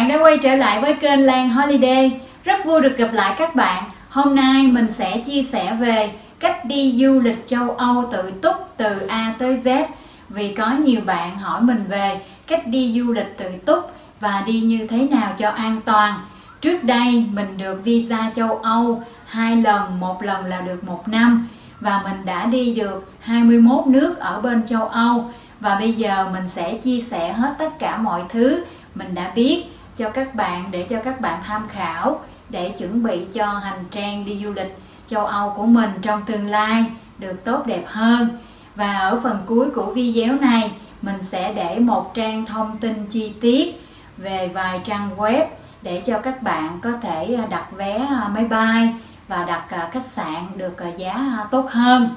bạn đã quay trở lại với kênh Lan Holiday. Rất vui được gặp lại các bạn. Hôm nay mình sẽ chia sẻ về cách đi du lịch châu Âu tự túc từ A tới Z. Vì có nhiều bạn hỏi mình về cách đi du lịch tự túc và đi như thế nào cho an toàn. Trước đây mình được visa châu Âu hai lần, một lần là được một năm và mình đã đi được 21 nước ở bên châu Âu và bây giờ mình sẽ chia sẻ hết tất cả mọi thứ mình đã biết cho các bạn, để cho các bạn tham khảo, để chuẩn bị cho hành trang đi du lịch châu Âu của mình trong tương lai được tốt đẹp hơn. Và ở phần cuối của video này, mình sẽ để một trang thông tin chi tiết về vài trang web để cho các bạn có thể à, đặt vé à, máy bay và đặt à, khách sạn được giá tốt hơn.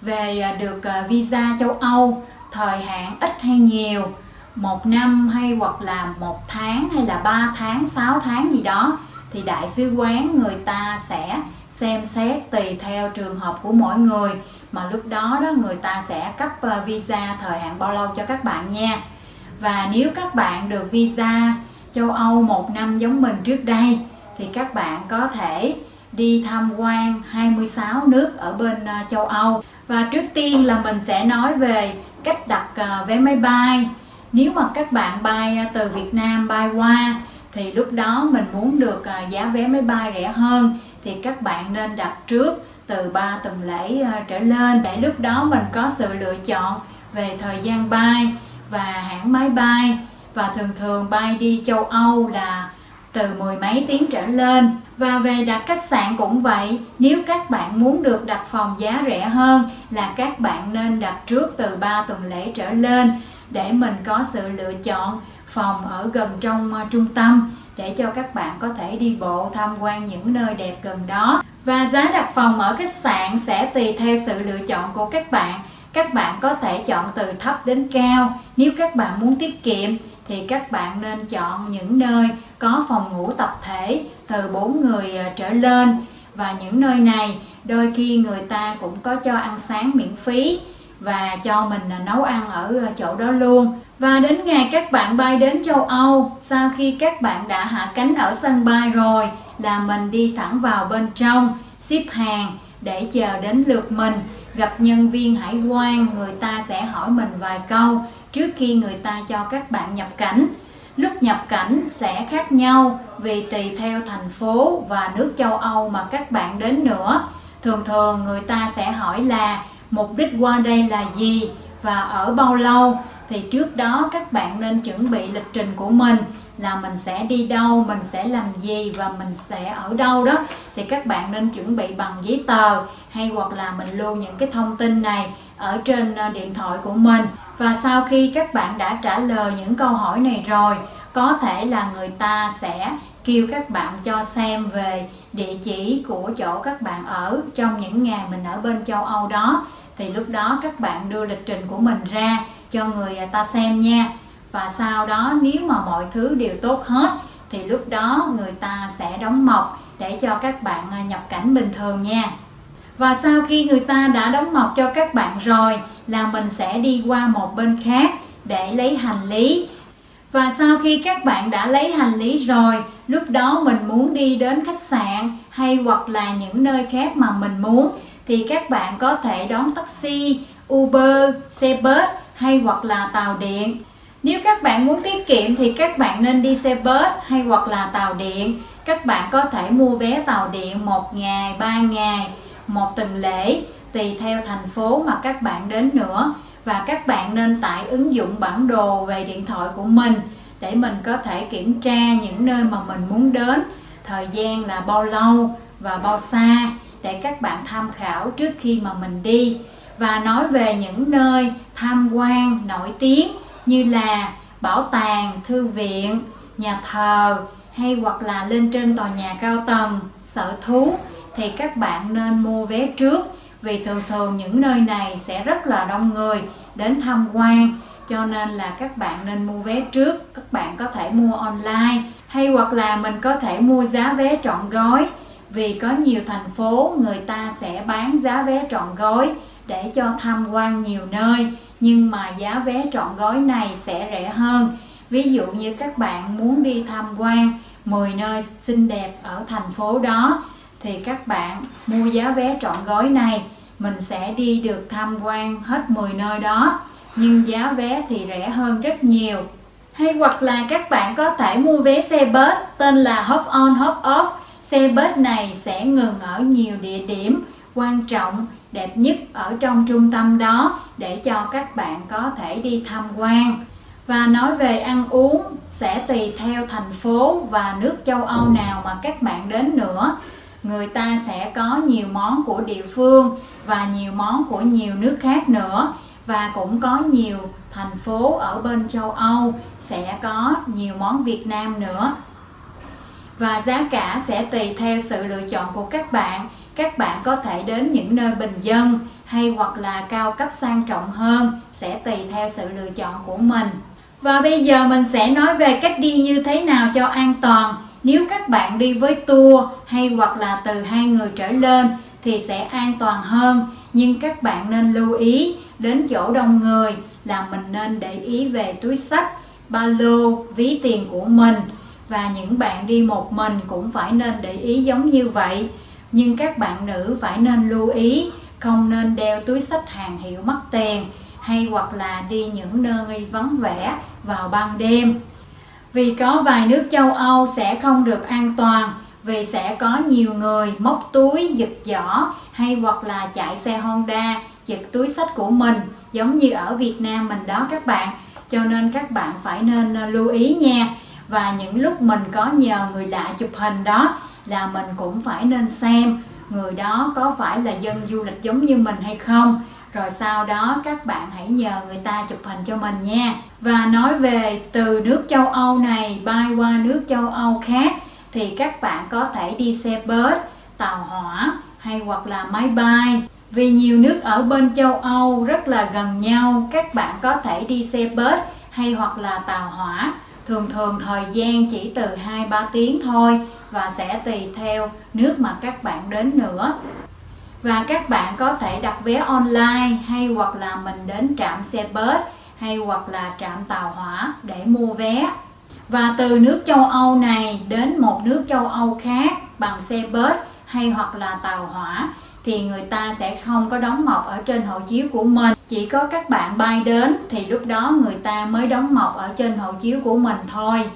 Về được visa châu Âu, thời hạn ít hay nhiều một năm hay hoặc là một tháng hay là ba tháng, sáu tháng gì đó, thì đại sứ quán người ta sẽ xem xét tùy theo trường hợp của mỗi người. Mà lúc đó đó, người ta sẽ cấp ờ, visa thời hạn bao lâu cho các bạn nha. Và nếu các bạn được visa châu Âu một năm giống mình trước đây, thì các bạn có thể đi tham quan 26 nước ở bên ờ, châu Âu. Và trước tiên là mình sẽ nói về cách đặt ờ, vé máy bay nếu mà các bạn bay à, từ Việt Nam bay qua, thì lúc đó mình muốn được à, giá vé máy bay rẻ hơn, thì các bạn nên đặt trước từ 3 tuần lễ à, trở lên để lúc đó mình có sự lựa chọn về thời gian bay và hãng máy bay. Và thường thường bay đi châu Âu là từ mười mấy tiếng trở lên. Và về đặt khách sạn cũng vậy, nếu các bạn muốn được đặt phòng giá rẻ hơn là các bạn nên đặt trước từ 3 tuần lễ trở lên để mình có sự lựa chọn phòng ở gần trong ờ, trung tâm để cho các bạn có thể đi bộ tham quan những nơi đẹp gần đó. Và giá đặt phòng ở khách sạn sẽ tùy theo sự lựa chọn của các bạn. Các bạn có thể chọn từ thấp đến cao. Nếu các bạn muốn tiết kiệm, thì các bạn nên chọn những nơi có phòng ngủ tập thể từ 4 người ờ, trở lên. Và những nơi này, đôi khi người ta cũng có cho ăn sáng miễn phí và cho mình nấu ăn ở ờ, chỗ đó luôn. Và đến ngày các bạn bay đến châu Âu, sau khi các bạn đã hạ cánh ở sân bay rồi, là mình đi thẳng vào bên trong ship hàng để chờ đến lượt mình. Gặp nhân viên hải quan, người ta sẽ hỏi mình vài câu trước khi người ta cho các bạn nhập cảnh. Lúc nhập cảnh sẽ khác nhau vì tùy theo thành phố và nước châu Âu mà các bạn đến nữa. Thường thường người ta sẽ hỏi là mục đích qua đây là gì và ở bao lâu? Thì trước đó các bạn nên chuẩn bị lịch trình của mình là mình sẽ đi đâu, mình sẽ làm gì và mình sẽ ở đâu đó. Thì các bạn nên chuẩn bị bằng giấy tờ hay hoặc là mình lưu những cái thông tin này ở trên ờ, điện thoại của mình. Và sau khi các bạn đã trả lời những câu hỏi này rồi, có thể là người ta sẽ kêu các bạn cho xem về địa chỉ của chỗ các bạn ở trong những ngày mình ở bên châu Âu đó thì lúc đó các bạn đưa lịch trình của mình ra cho người à, ta xem nha. Và sau đó nếu mà mọi thứ đều tốt hết, thì lúc đó người ta sẽ đóng mộc để cho các bạn à, nhập cảnh bình thường nha. Và sau khi người ta đã đóng mộc cho các bạn rồi là mình sẽ đi qua một bên khác để lấy hành lý. Và sau khi các bạn đã lấy hành lý rồi, lúc đó mình muốn đi đến khách sạn hay hoặc là những nơi khác mà mình muốn thì các bạn có thể đón taxi, Uber, xe bus hay hoặc là tàu điện. Nếu các bạn muốn tiết kiệm thì các bạn nên đi xe bus hay hoặc là tàu điện. Các bạn có thể mua vé tàu điện một ngày, ba ngày, một tuần lễ tùy theo thành phố mà các bạn đến nữa và các bạn nên tải ứng dụng bản đồ về điện thoại của mình để mình có thể kiểm tra những nơi mà mình muốn đến thời gian là bao lâu và bao xa để các bạn tham khảo trước khi mà mình đi và nói về những nơi tham quan nổi tiếng như là bảo tàng, thư viện, nhà thờ hay hoặc là lên trên tòa nhà cao tầng, sở thú thì các bạn nên mua vé trước vì thường thường những nơi này sẽ rất là đông người đến tham quan cho nên là các bạn nên mua vé trước. Các bạn có thể mua online hay hoặc là mình có thể mua giá vé trọn gói vì có nhiều thành phố, người ta sẽ bán giá vé trọn gói để cho tham quan nhiều nơi, nhưng mà giá vé trọn gói này sẽ rẻ hơn. Ví dụ như các bạn muốn đi tham quan 10 nơi xinh đẹp ở thành phố đó, thì các bạn mua giá vé trọn gói này, mình sẽ đi được tham quan hết 10 nơi đó. Nhưng giá vé thì rẻ hơn rất nhiều. Hay hoặc là các bạn có thể mua vé xe bus, tên là Hop On, Hop Off xe bus này sẽ ngừng ở nhiều địa điểm quan trọng, đẹp nhất ở trong trung tâm đó để cho các bạn có thể đi tham quan. Và nói về ăn uống, sẽ tùy theo thành phố và nước châu Âu nào mà các bạn đến nữa. Người ta sẽ có nhiều món của địa phương và nhiều món của nhiều nước khác nữa. Và cũng có nhiều thành phố ở bên châu Âu sẽ có nhiều món Việt Nam nữa và giá cả sẽ tùy theo sự lựa chọn của các bạn. Các bạn có thể đến những nơi bình dân hay hoặc là cao cấp sang trọng hơn, sẽ tùy theo sự lựa chọn của mình. Và bây giờ mình sẽ nói về cách đi như thế nào cho an toàn. Nếu các bạn đi với tour hay hoặc là từ hai người trở lên thì sẽ an toàn hơn. Nhưng các bạn nên lưu ý, đến chỗ đông người là mình nên để ý về túi sách ba lô, ví tiền của mình và những bạn đi một mình cũng phải nên để ý giống như vậy. Nhưng các bạn nữ phải nên lưu ý, không nên đeo túi sách hàng hiệu mắc tiền hay hoặc là đi những nơi vắng vẻ vào ban đêm. Vì có vài nước châu Âu sẽ không được an toàn, vì sẽ có nhiều người móc túi, giật giỏ hay hoặc là chạy xe Honda giật túi sách của mình, giống như ở Việt Nam mình đó các bạn. Cho nên các bạn phải nên lưu ý nha và những lúc mình có nhờ người lạ chụp hình đó là mình cũng phải nên xem người đó có phải là dân du lịch giống như mình hay không. Rồi sau đó các bạn hãy nhờ người ta chụp hình cho mình nha. Và nói về từ nước châu Âu này, bay qua nước châu Âu khác, thì các bạn có thể đi xe bus, tàu hỏa hay hoặc là máy bay. Vì nhiều nước ở bên châu Âu rất là gần nhau, các bạn có thể đi xe bus hay hoặc là tàu hỏa thường thường thời gian chỉ từ 2-3 tiếng thôi và sẽ tùy theo nước mà các bạn đến nữa. Và các bạn có thể đặt vé online hay hoặc là mình đến trạm xe bus hay hoặc là trạm tàu hỏa để mua vé. Và từ nước châu Âu này đến một nước châu Âu khác bằng xe bus hay hoặc là tàu hỏa thì người ta sẽ không có đóng mộc ở trên hộ chiếu của mình. Chỉ có các bạn bay đến thì lúc đó người ta mới đóng mộc ở trên hộ chiếu của mình thôi.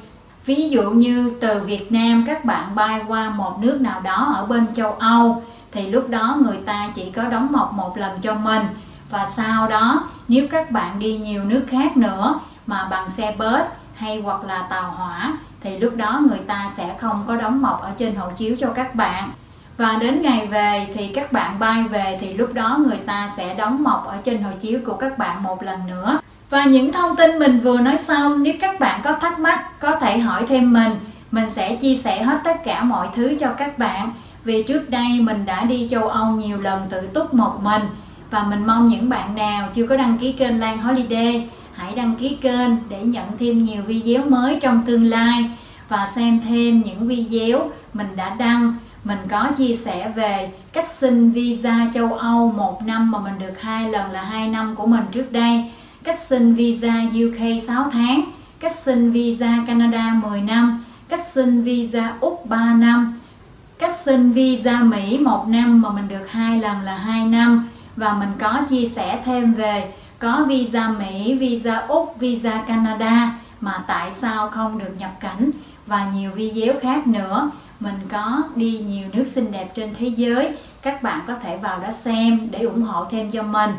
Ví dụ như từ Việt Nam các bạn bay qua một nước nào đó ở bên châu Âu, thì lúc đó người ta chỉ có đóng mộc một lần cho mình. Và sau đó, nếu các bạn đi nhiều nước khác nữa mà bằng xe bớt hay hoặc là tàu hỏa, thì lúc đó người ta sẽ không có đóng mộc ở trên hộ chiếu cho các bạn và đến ngày về thì các bạn bay về thì lúc đó người ta sẽ đóng mộc ở trên hộ chiếu của các bạn một lần nữa. Và những thông tin mình vừa nói xong, nếu các bạn có thắc mắc, có thể hỏi thêm mình mình sẽ chia sẻ hết tất cả mọi thứ cho các bạn. Vì trước đây mình đã đi châu Âu nhiều lần tự túc một mình. Và mình mong những bạn nào chưa có đăng ký kênh Lan Holiday, hãy đăng ký kênh để nhận thêm nhiều video mới trong tương lai. Và xem thêm những video mình đã đăng mình có chia sẻ về cách xin visa châu Âu một năm mà mình được hai lần là hai năm của mình trước đây. Cách xin visa UK 6 tháng cách xin visa Canada 10 năm cách xin visa Úc 3 năm cách xin visa Mỹ một năm mà mình được hai lần là hai năm. Và mình có chia sẻ thêm về có visa Mỹ, visa Úc, visa Canada mà tại sao không được nhập cảnh và nhiều video khác nữa mình có đi nhiều nước xinh đẹp trên thế giới. Các bạn có thể vào đó xem để ủng hộ thêm cho mình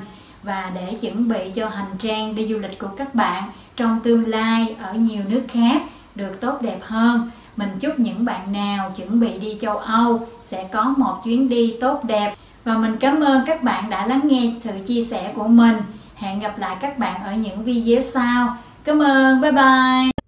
và để chuẩn bị cho hành trang đi du lịch của các bạn trong tương lai ở nhiều nước khác được tốt đẹp hơn. Mình chúc những bạn nào chuẩn bị đi châu Âu sẽ có một chuyến đi tốt đẹp. Và mình cảm ơn các bạn đã lắng nghe sự chia sẻ của mình. Hẹn gặp lại các bạn ở những video sau. Cảm ơn. Bye bye.